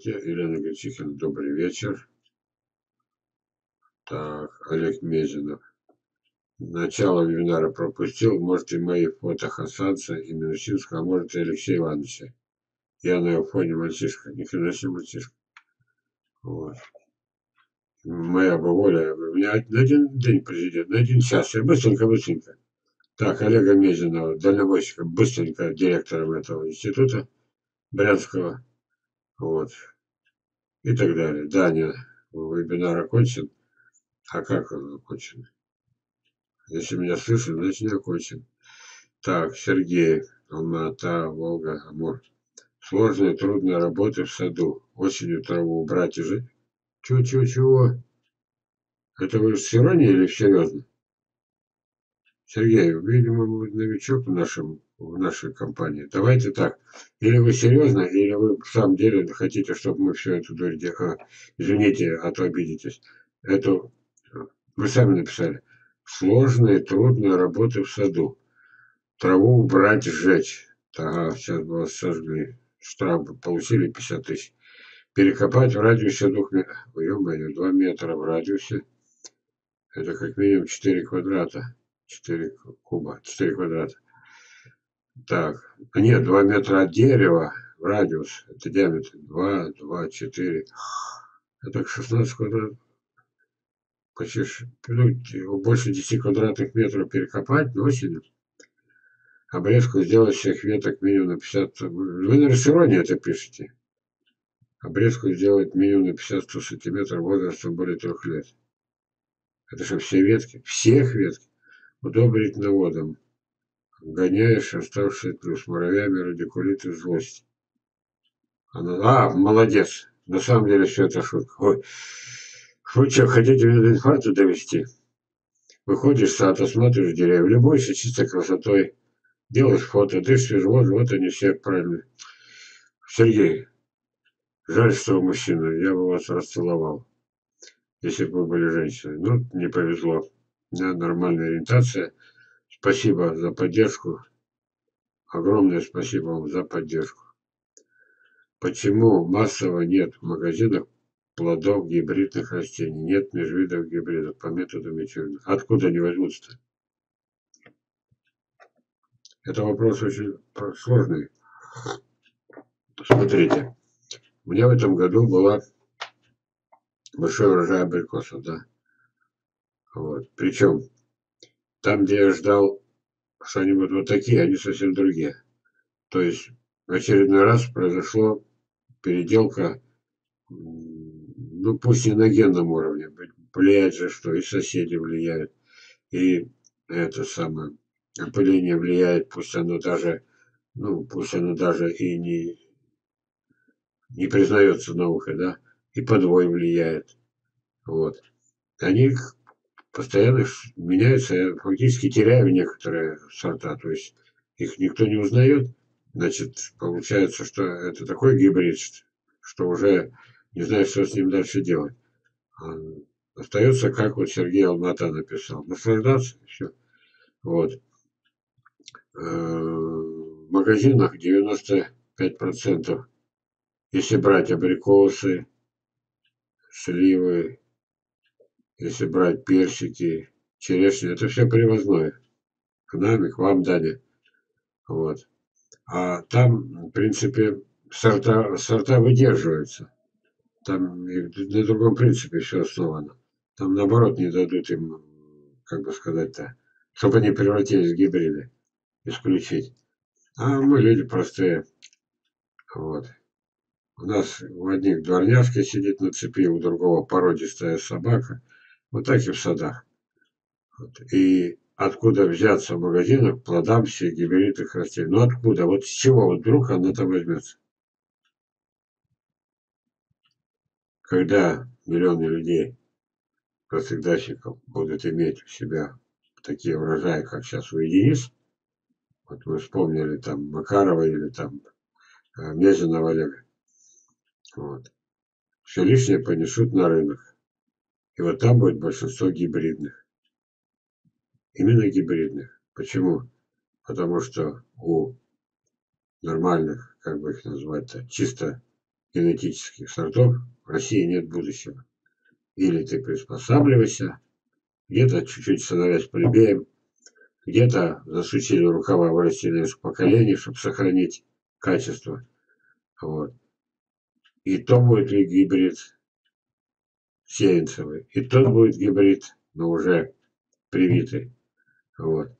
Здравствуйте, Елена Гречихина, добрый вечер. Так, Олег Мезинов. Начало вебинара пропустил, можете мои фото Хасанца и Минусинского, а может и Алексея Ивановича. Я на его фоне мальчишка, ни хрена мальчишка. Вот. Моя бы воля, у меня на один день президент, на один час, я быстренько, быстренько. Так, Олега Мезинова, дальнобойщика, быстренько директором этого института Брянского вот. И так далее. Даня, вебинар окончен. А как он окончен? Если меня слышно, значит не окончен. Так, Сергей, Алмата, Волга, Амур. Сложная, трудная работа в саду. Осенью траву убрать жить. Чего-чего-чего? Это вы с иронией или серьезно? Сергей, видимо, новичок в нашем в нашей компании. Давайте так. Или вы серьезно, или вы в самом деле хотите, чтобы мы все это дурь а, Извините, а то обидитесь. Эту вы сами написали. Сложная, трудная работа в саду. Траву убрать, сжечь. Ага, сейчас было сожгли. Штраф получили 50 тысяч. Перекопать в радиусе двух метров. Ё-моё, 2 метра в радиусе. Это как минимум 4 квадрата. 4 куба, 4 квадрата. Так, нет, 2 метра от дерева в радиус, это диаметр 2, 2, 4. Это 16 квадратов. Почти ну, больше 10 квадратных метров перекопать, но осенью. Обрезку сделать всех веток минимум на 50. Вы на ресторане это пишете. Обрезку сделать минимум на 50-100 сантиметров возрастом более трех лет. Это что, все ветки? Всех ветки. Удобрить наводом гоняешь оставшие плюс муравьями радикулит и злость. Она, а, молодец. На самом деле все это шутка. Ой. Вы что, хотите меня до инфаркта довести? Выходишь в сад, осматриваешь деревья, любуешься чистой красотой, делаешь фото, дышишь, вот, вот они все правильные. Сергей, жаль, что вы мужчина, я бы вас расцеловал, если бы вы были женщиной. Ну, не повезло. У меня нормальная ориентация – Спасибо за поддержку. Огромное спасибо вам за поддержку. Почему массово нет в магазинах плодов гибридных растений? Нет межвидов гибридов по методу Мичурина. Откуда они возьмутся-то? Это вопрос очень сложный. Смотрите, у меня в этом году была большой урожай абрикосов, да. Вот. Причем там, где я ждал что-нибудь вот такие, они совсем другие. То есть очередной раз произошло переделка, ну пусть не на генном уровне, влияет же, что и соседи влияют, и это самое, опыление влияет, пусть оно даже, ну пусть оно даже и не, не признается наукой, да, и подвой влияет. Вот. Они постоянно меняются, фактически теряю некоторые сорта, то есть их никто не узнает, значит, получается, что это такой гибрид, что уже не знаю, что с ним дальше делать. А остается, как вот Сергей Алмата написал, наслаждаться, все. Вот. Э, в магазинах 95%, если брать абрикосы, сливы, если брать персики, черешни, это все привозное. К нам и к вам, Даня. Вот. А там, в принципе, сорта, сорта выдерживаются. Там на другом принципе все основано. Там, наоборот, не дадут им, как бы сказать-то, чтобы они превратились в гибриды. Исключить. А мы люди простые. Вот. У нас у одних дворняжка сидит на цепи, у другого породистая собака. Вот так и в садах. Вот. И откуда взяться в магазинах плодам всех гибридных растений? Ну откуда? Вот с чего вдруг она там возьмется? Когда миллионы людей, дачников, будут иметь у себя такие урожаи, как сейчас у единиц, вот мы вспомнили там Макарова или там э, Мезенова Олега, вот, все лишнее понесут на рынок. И вот там будет большинство гибридных. Именно гибридных. Почему? Потому что у нормальных, как бы их назвать-то, чисто генетических сортов в России нет будущего. Или ты приспосабливайся, где-то чуть-чуть становясь плебеем, где-то засучили рукава, вырастили несколько поколений, чтобы сохранить качество. Вот. И то будет ли гибрид сеянцевый, и тот будет гибрид, но уже привитый. Вот.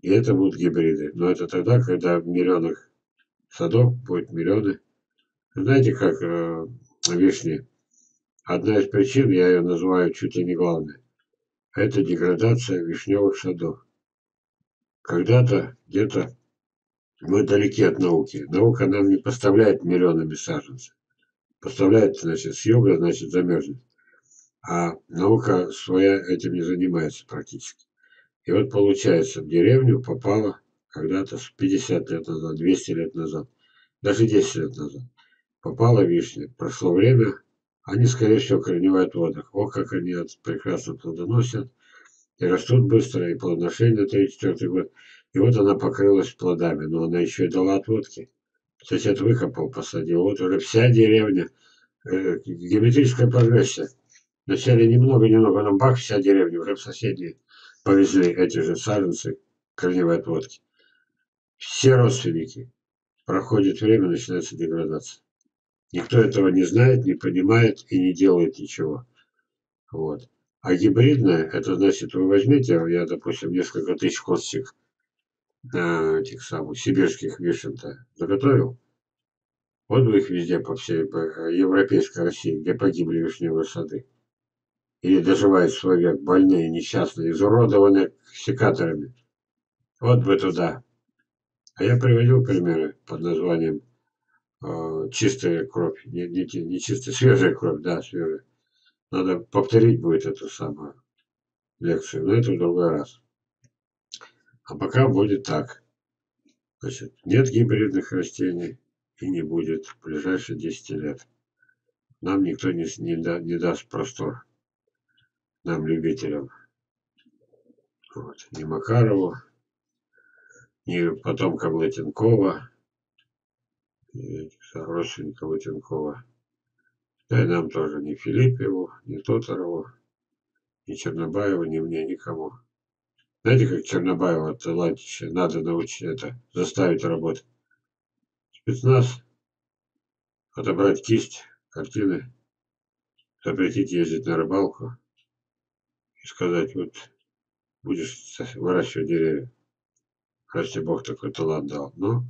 И это будут гибриды. Но это тогда, когда в миллионах садов будет миллионы. Знаете, как э, вишни? Одна из причин, я ее называю чуть ли не главной, это деградация вишневых садов. Когда-то, где-то мы далеки от науки. Наука нам не поставляет миллионами саженцев. Поставляет, значит, с юга, значит, замерзнет. А наука своя этим не занимается практически. И вот получается, в деревню попало когда-то 50 лет назад, 200 лет назад, даже 10 лет назад. Попала вишня, прошло время, они, скорее всего, корневают в водах. О, как они прекрасно плодоносят, и растут быстро, и плодоношение 3-4 год. И вот она покрылась плодами, но она еще и дала отводки. Сосед выкопал, посадил. Вот уже вся деревня, э, геометрическая прогрессия. Вначале немного-немного, но бах, вся деревня, уже в соседние повезли эти же саженцы корневой отводки. Все родственники. Проходит время, начинается деградация. Никто этого не знает, не понимает и не делает ничего. Вот. А гибридное, это значит, вы возьмите, я, допустим, несколько тысяч косточек на этих самых сибирских вишен-то заготовил. Вот бы их везде по всей по европейской России, где погибли вишневые сады или доживает свой век больные, несчастные, изуродованные секаторами. Вот бы туда. А я приводил примеры под названием э, чистая кровь. Не, не, не чистая, свежая кровь, да, свежая. Надо повторить будет эту самую лекцию, но это в другой раз. А пока будет так. Значит, нет гибридных растений и не будет в ближайшие 10 лет. Нам никто не, не, да, не даст простор нам, любителям. Вот. Ни Макарову, ни потомкам Латенкова, ни родственникам Латенкова. Да и нам тоже ни Филиппеву, ни Тоторову, ни Чернобаеву, ни мне, никому. Знаете, как Чернобаева от Лантича надо научить это, заставить работать. Спецназ, отобрать кисть, картины, запретить ездить на рыбалку, и сказать, вот будешь выращивать деревья. Тебе Бог такой талант дал. Но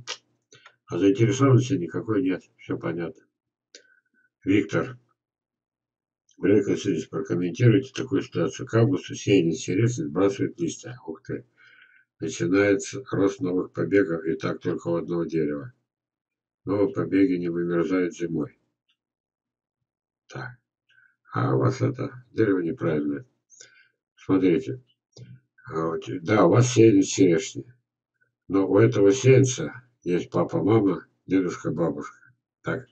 а заинтересованности никакой нет. Все понятно. Виктор. Валерий Константинович, прокомментируйте такую ситуацию. К августу сеяние черешни сбрасывает листья. Ух ты. Начинается рост новых побегов и так только у одного дерева. Новые побеги не вымерзают зимой. Так. А у вас это дерево неправильное. Смотрите. А да, у вас сеянец черешни. Но у этого сеянца есть папа, мама, дедушка, бабушка. Так.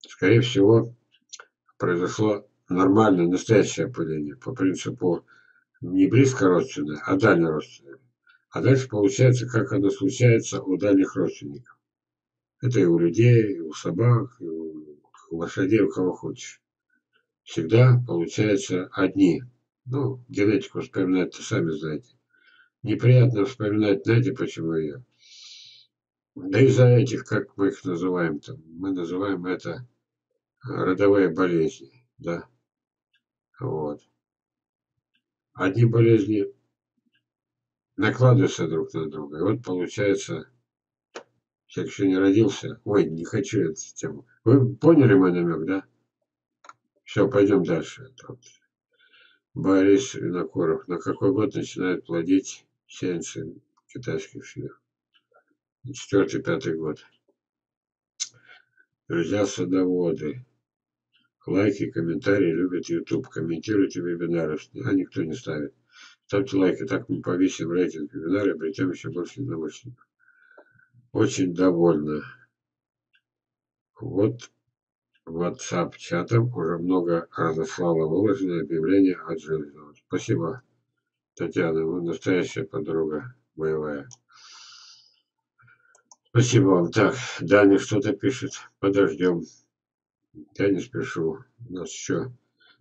Скорее всего, произошло нормальное, настоящее опыление по принципу не близко родственное, а дальне родственное. А дальше получается, как оно случается у дальних родственников. Это и у людей, и у собак, и у лошадей, у кого хочешь. Всегда получается одни ну, генетику вспоминать, то сами знаете. Неприятно вспоминать, знаете, почему ее? Да из-за этих, как мы их называем там, мы называем это родовые болезни, да. Вот. Одни болезни накладываются друг на друга. И вот получается, человек еще не родился. Ой, не хочу эту тему. Вы поняли мой намек, да? Все, пойдем дальше. Борис Винокуров. На какой год начинают плодить сеянцы китайских свиньев? Четвертый, пятый год. Друзья садоводы. Лайки, комментарии, любят YouTube. Комментируйте вебинары. А никто не ставит. Ставьте лайки, так мы повесим рейтинг вебинара, обретем еще больше единомышленников. Очень довольна. Вот WhatsApp чатом уже много разослала выложенное объявление от Железного. Спасибо, Татьяна, вы настоящая подруга боевая. Спасибо вам. Так, Даня что-то пишет. Подождем. Я не спешу. У нас еще...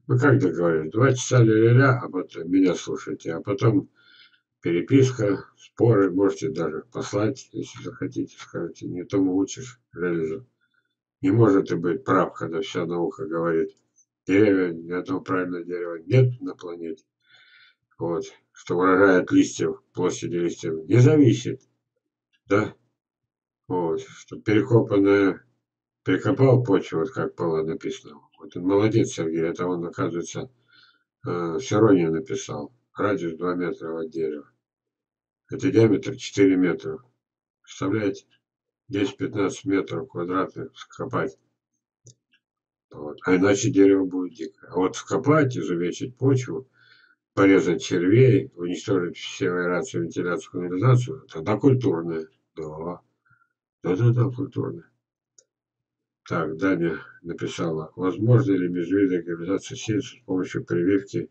Ну, как договорились, два часа ля-ля-ля, а потом меня слушайте, а потом переписка, споры, можете даже послать, если захотите, скажете, не тому учишь, реализуй. Не может и быть прав, когда вся наука говорит, деревья, ни одного правильного дерева нет на планете. Вот, что урожай листьев, площади листьев не зависит, да, вот, что перекопанная, перекопал почву, вот как было написано. Вот он молодец, Сергей, это он, оказывается, э, Сирония написал. Радиус 2 метра от дерева. Это диаметр 4 метра. Представляете? 10-15 метров квадратных скопать. Вот. А иначе дерево будет дико. А вот вкопать, изувечить почву, порезать червей, уничтожить все аэрацию, вентиляцию, канализацию, тогда культурное. Да. Да-да-да, культурно. Так, Даня написала. Возможно ли межвидная гибридизация сеянца с помощью прививки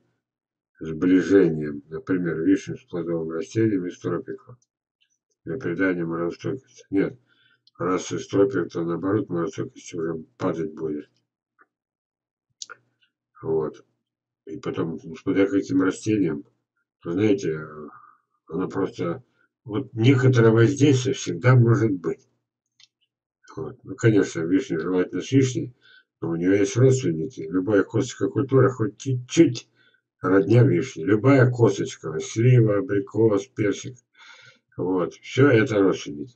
сближением, например, вишни с плодовым растением из тропиков для придания морозостойкости? Нет. Раз из тропик, то наоборот морозостойкость уже падать будет. Вот. И потом, смотря каким растениям, вы знаете, оно просто... Вот некоторое воздействие всегда может быть. Вот. Ну, конечно, вишня желательно с вишней, но у нее есть родственники. Любая косточка культура, хоть чуть-чуть родня вишни. Любая косточка, слива, абрикос, персик. Вот. Все это родственники.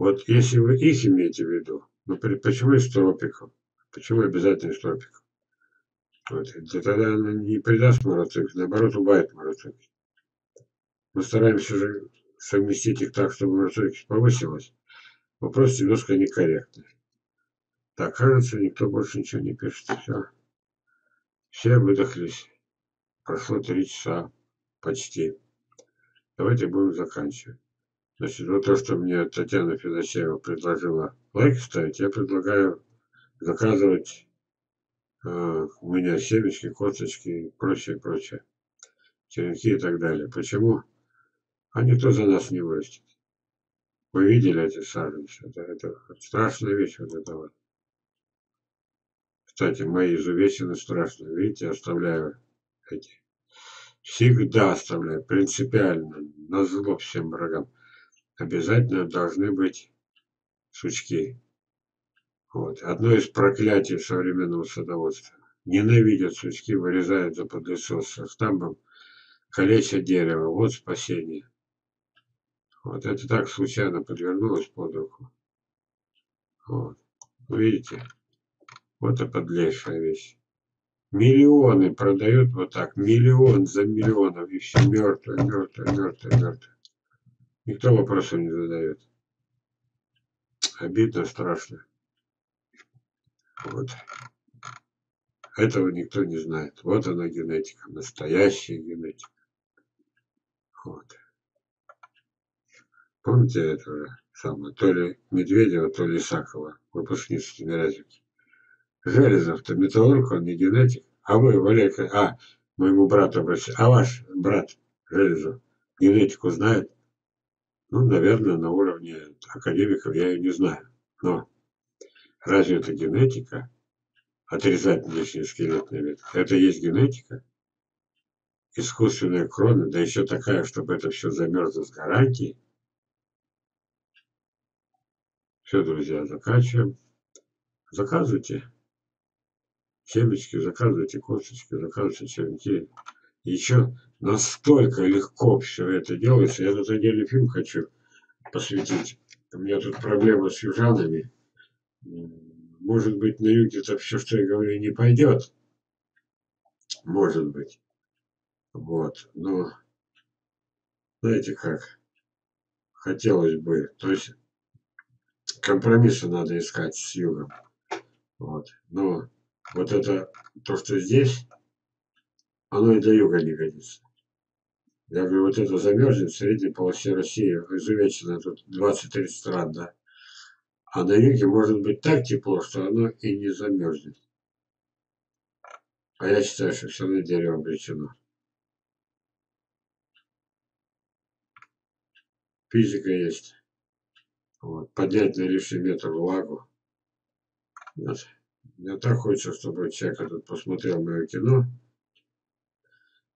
Вот если вы их имеете в виду, ну почему из тропиков? Почему обязательно из тропиков? Вот. Тогда она не придаст мороцик, наоборот убавит мороцик. Мы стараемся же совместить их так, чтобы мороцик повысилась. Вопрос немножко некорректный. Так, кажется, никто больше ничего не пишет. Все. Все выдохлись. Прошло три часа почти. Давайте будем заканчивать. Значит, вот то, что мне Татьяна Федосеева предложила лайк ставить, я предлагаю заказывать э, у меня семечки, косточки и прочее, прочее. Черенки и так далее. Почему? А никто за нас не вырастет. Вы видели эти саженцы? Это, это страшная вещь вот это вот. Кстати, мои изувечены страшно. Видите, оставляю эти. Всегда оставляю, принципиально, на зло всем врагам. Обязательно должны быть сучки. Вот. Одно из проклятий современного садоводства. Ненавидят сучки, вырезают за подлесос со штамбом, калечат дерево. Вот спасение. Вот это так случайно подвернулось под руку. Вот. Видите? Вот это подлейшая вещь. Миллионы продают вот так. Миллион за миллионов. И все мертвое, мертвое, мертвое, мертвое. Никто вопросов не задает. Обидно, страшно. Вот. Этого никто не знает. Вот она генетика. Настоящая генетика. Вот. Помните этого самого, то ли Медведева, то ли Исакова, выпускница Тимирязевки. Железов-то металлург, он не генетик. А вы, Валерий, а, моему брату обращаюсь. А ваш брат Железов генетику знает? Ну, наверное, на уровне академиков я ее не знаю. Но разве это генетика? Отрезать лишний скелетный вид. Это есть генетика? Искусственная крона, да еще такая, чтобы это все замерзло с гарантией. Все, друзья, заканчиваем. Заказывайте семечки, заказывайте косточки, заказывайте черенки. Еще настолько легко все это делается. Я тут отдельный фильм хочу посвятить. У меня тут проблема с южанами. Может быть, на юге-то все, что я говорю, не пойдет. Может быть. Вот. Но, знаете как, хотелось бы. То есть компромиссы надо искать с югом. Вот. Но вот это, то, что здесь, оно и для юга не годится. Я говорю, вот это замерзнет в средней полосе России, изувечено тут 20-30 стран, да. А на юге может быть так тепло, что оно и не замерзнет. А я считаю, что все равно дерево обречено. Физика есть. Вот, поднять на лишний метр влагу. Вот. Мне так хочется, чтобы человек этот посмотрел мое кино,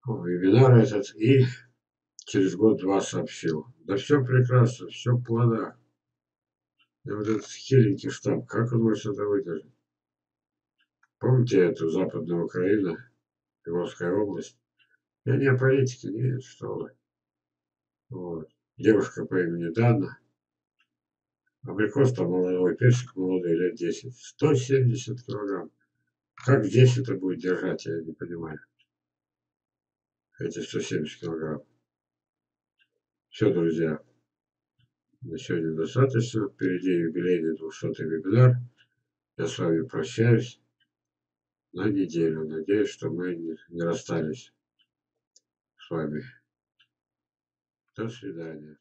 вебинар этот, и через год-два сообщил. Да все прекрасно, все в. И вот этот хиленький штаб, как он может это выдержать? Помните эту Западную Украину, Львовская область? Я не о политике, нет, что вы. Вот. Девушка по имени Дана. Абрикос там молодой, персик молодой, лет 10. 170 килограмм. Как здесь это будет держать, я не понимаю. Эти 170 килограмм. Все, друзья. На сегодня достаточно. Впереди юбилейный 200 вебинар. Я с вами прощаюсь на неделю. Надеюсь, что мы не расстались с вами. До свидания.